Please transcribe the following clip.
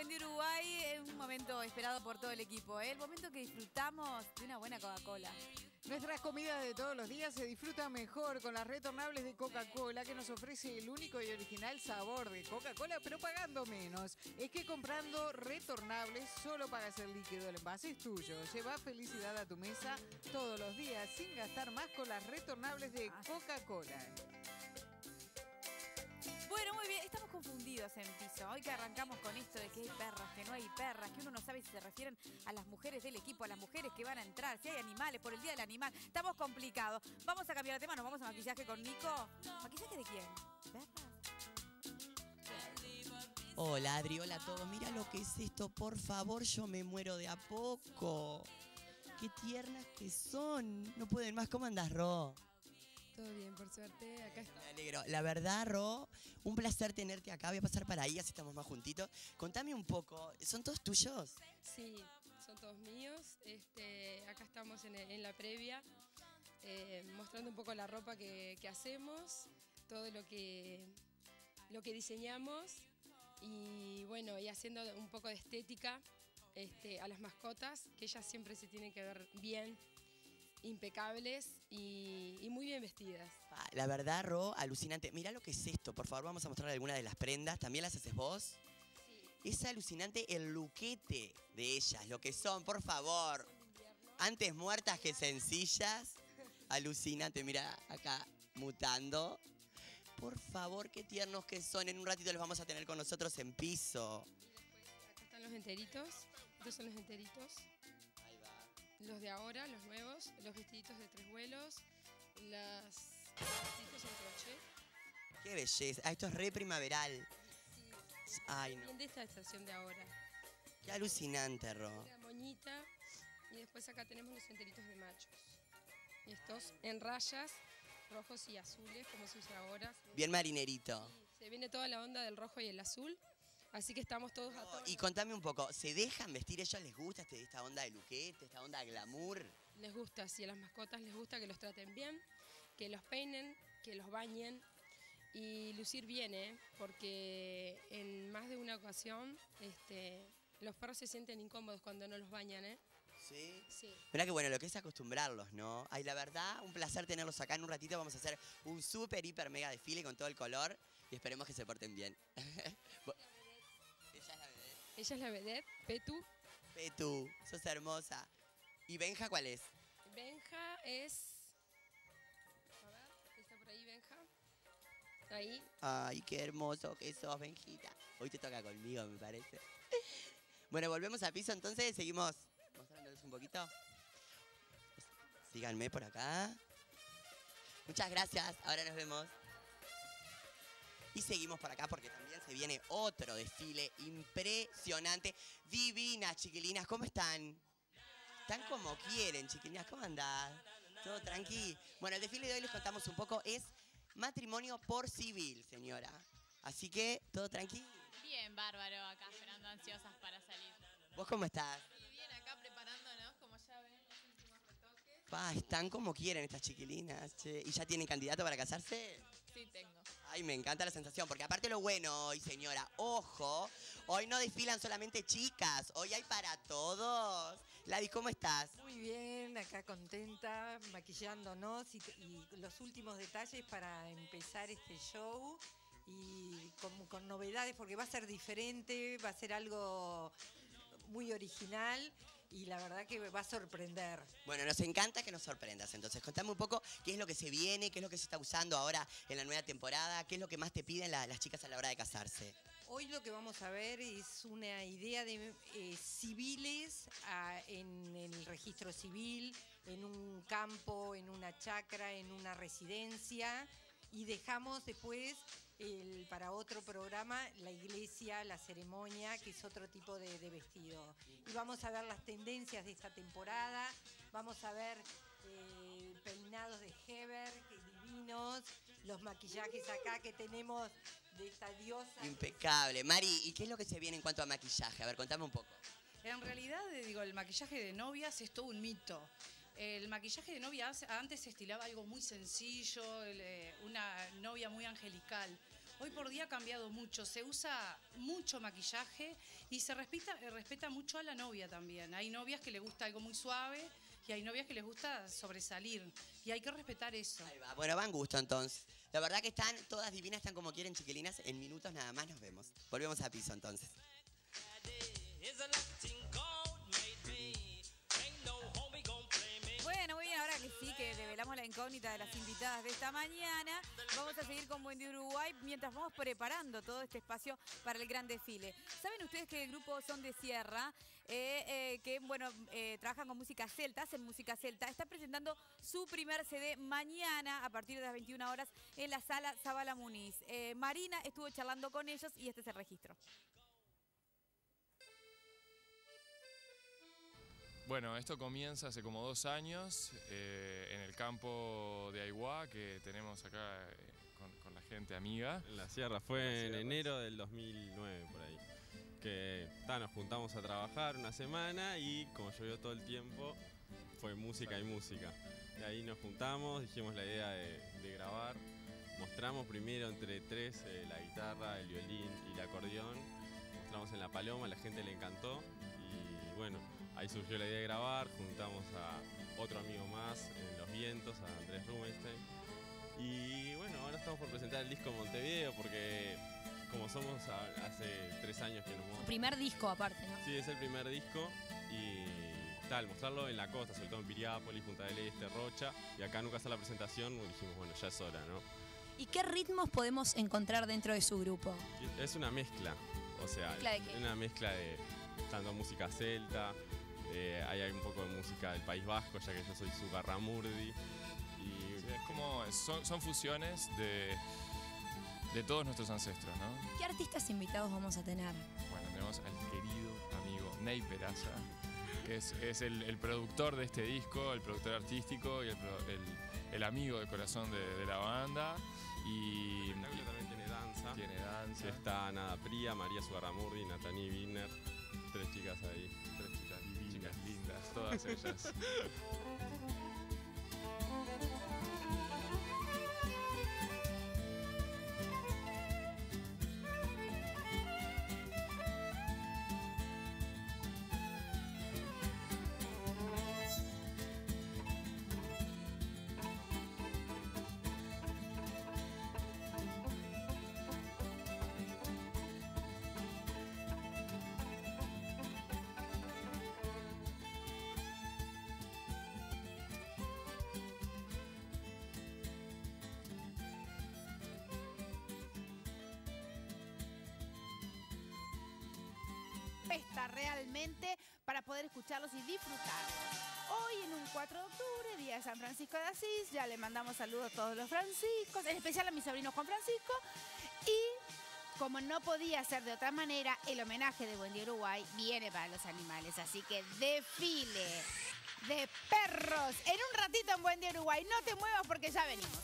De Uruguay es un momento esperado por todo el equipo. ¿eh? El momento que disfrutamos de una buena Coca-Cola. Nuestras comidas de todos los días se disfrutan mejor con las retornables de Coca-Cola que nos ofrece el único y original sabor de Coca-Cola, pero pagando menos. Es que comprando retornables solo pagas el líquido, el envase es tuyo. Lleva felicidad a tu mesa todos los días sin gastar más con las retornables de Coca-Cola. Confundidos en piso. Hoy que arrancamos con esto de que hay perras, que no hay perras, que uno no sabe si se refieren a las mujeres del equipo, a las mujeres que van a entrar, si hay animales por el Día del Animal. Estamos complicados. Vamos a cambiar de tema, nos vamos a maquillaje con Nico. ¿Maquillaje de quién? ¿Perras? Hola Adri, hola a todos. Mira lo que es esto, por favor, yo me muero de a poco. Qué tiernas que son. No pueden más. ¿Cómo andas, Ro? Todo bien, por suerte. Acá está. Me alegro. La verdad, Ro, un placer tenerte acá. Voy a pasar para ahí, así estamos más juntitos. Contame un poco, ¿son todos tuyos? Sí, son todos míos. Este, acá estamos en, en la previa, eh, mostrando un poco la ropa que, que hacemos, todo lo que, lo que diseñamos y bueno, y haciendo un poco de estética este, a las mascotas, que ellas siempre se tienen que ver bien, impecables y, y muy bien vestidas. Ah, La verdad, Ro, alucinante. Mira lo que es esto. Por favor, vamos a mostrar algunas de las prendas. ¿También las haces vos? Es alucinante el luquete de ellas, lo que son, por favor. Antes muertas que sencillas. Alucinante, mira acá mutando. Por favor, qué tiernos que son. En un ratito los vamos a tener con nosotros en piso. Acá están los enteritos, estos son los enteritos. Ahí va. Los de ahora, los nuevos, los vestiditos de tres vuelos, las vestiditos en crochet. Qué belleza. Ah, esto es re primaveral. Sí, Ay, no. de esta estación de ahora. Qué alucinante, Ro. La moñita y después acá tenemos los enteritos de machos. Y estos en rayas, rojos y azules, como se usa ahora. Bien marinerito. Se viene toda la onda del rojo y el azul, así que estamos todos a tono. Y contame un poco, ¿se dejan vestir? ¿Ellos les gusta este- esta onda de luquete, esta onda de glamour? Les gusta, si a las mascotas les gusta que los traten bien, que los peinen, que los bañen y lucir bien, ¿eh? porque en más de una ocasión este, los perros se sienten incómodos cuando no los bañan. ¿eh? Sí. Sí. Mirá que bueno, lo que es acostumbrarlos, ¿no? Ay, la verdad, un placer tenerlos acá. En un ratito vamos a hacer un súper, hiper, mega desfile con todo el color y esperemos que se porten bien. Ella es la bebé. Ella es la vedette, Petu. Petu, sos hermosa. ¿Y Benja cuál es? Benja es... A ver, está por ahí Benja. Ahí. Ay, qué hermoso que sos, Benjita. Hoy te toca conmigo, me parece. Bueno, volvemos a piso entonces, seguimos mostrándoles un poquito. Síganme por acá. Muchas gracias, ahora nos vemos. Y seguimos por acá porque también se viene otro desfile impresionante. Divinas, chiquilinas, ¿cómo están? Están como quieren, chiquilinas, ¿cómo andás? ¿Todo tranqui? Bueno, el desfile de hoy les contamos un poco, es matrimonio por civil, señora. Así que, ¿todo tranqui? Bien, bárbaro, acá esperando ansiosas para salir. ¿Vos cómo estás? Bien, acá preparándonos, como ya ven, los últimos retoques. Pa, están como quieren estas chiquilinas, che. ¿Y ya tienen candidato para casarse? Sí, tengo. Ay, me encanta la sensación, porque aparte lo bueno hoy, señora, ojo, hoy no desfilan solamente chicas, hoy hay para todos. Lavi, ¿cómo estás? Muy bien, acá contenta, maquillándonos y, y los últimos detalles para empezar este show y con, con novedades porque va a ser diferente, va a ser algo muy original y la verdad que va a sorprender. Bueno, nos encanta que nos sorprendas, entonces contame un poco qué es lo que se viene, qué es lo que se está usando ahora en la nueva temporada, qué es lo que más te piden la- las chicas a la hora de casarse. Hoy lo que vamos a ver es una idea de eh, civiles ah, en el registro civil, en un campo, en una chacra, en una residencia y dejamos después para otro programa la iglesia, la ceremonia, que es otro tipo de, de vestido. Y vamos a ver las tendencias de esta temporada, vamos a ver eh, peinados de Heber, que divinos, los maquillajes acá que tenemos de esta diosa. Impecable. Mari, ¿y qué es lo que se viene en cuanto a maquillaje? A ver, contame un poco. En realidad, eh, digo, el maquillaje de novias es todo un mito. El maquillaje de novia antes se estilaba algo muy sencillo, eh, una novia muy angelical. Hoy por día ha cambiado mucho, se usa mucho maquillaje y se respeta, eh, respeta mucho a la novia también. Hay novias que les gusta algo muy suave y hay novias que les gusta sobresalir y hay que respetar eso. Ahí va. Bueno, van gusto entonces. La verdad que están todas divinas, están como quieren, chiquilinas. En minutos nada más nos vemos. Volvemos a piso entonces. Que revelamos la incógnita de las invitadas de esta mañana, vamos a seguir con Buen Uruguay mientras vamos preparando todo este espacio para el gran desfile. ¿Saben ustedes que el grupo Son de Sierra, eh, eh, que bueno, eh, trabajan con música celta, hacen música celta, está presentando su primer CD mañana a partir de las 21 horas en la sala Zabala Muniz? Marina estuvo charlando con ellos y este es el registro. Bueno, esto comienza hace como dos años eh, en el campo de Aiguá que tenemos acá eh, con, con la gente amiga. En la sierra, fue en enero del 2009 por ahí. Que nos juntamos a trabajar una semana y como llovió todo el tiempo, fue música y música. Y ahí nos juntamos, dijimos la idea de, de grabar. Mostramos primero entre tres eh, la guitarra, el violín y el acordeón. Mostramos en La Paloma, a la gente le encantó. Y bueno, ahí surgió la idea de grabar. Juntamos a otro amigo más en Los Vientos, a Andrés Rubinstein. Y bueno, ahora estamos por presentar el disco Montevideo porque como somos hace tres años que nos movemos. primer disco aparte, ¿no? Sí, es el primer disco y tal, mostrarlo en la costa, sobre todo en Piriápolis, Punta del Este, Rocha. Y acá nunca está la presentación, dijimos, bueno, ya es hora, ¿no? ¿Y qué ritmos podemos encontrar dentro de su grupo? Es una mezcla, o sea, ¿Mezcla de qué? una mezcla de tanto música celta, eh, ahí hay un poco de música del País Vasco, ya que yo soy su garramurdi. Y Sí, es como, son, son fusiones de, de todos nuestros ancestros, ¿no? ¿Qué artistas invitados vamos a tener? Bueno, tenemos al querido amigo Ney Peraza, que es, es el, el productor de este disco, el productor artístico y el, pro- el- el amigo de corazón de, de la banda. Y, el también tiene danza. tiene danza. Está Nada Pría, María Sugarramurdi, Nathalie Wiener, tres chicas ahí. Tres chicas divinas, lindas, todas Está realmente para poder escucharlos y disfrutarlos. Hoy en un 4 de octubre, día de San Francisco de Asís, ya le mandamos saludos a todos los franciscos, en especial a mi sobrino Juan Francisco. Y como no podía ser de otra manera, el homenaje de Buen Día Uruguay viene para los animales. Así que desfile de perros en un ratito en Buen Día Uruguay. No te muevas porque ya venimos.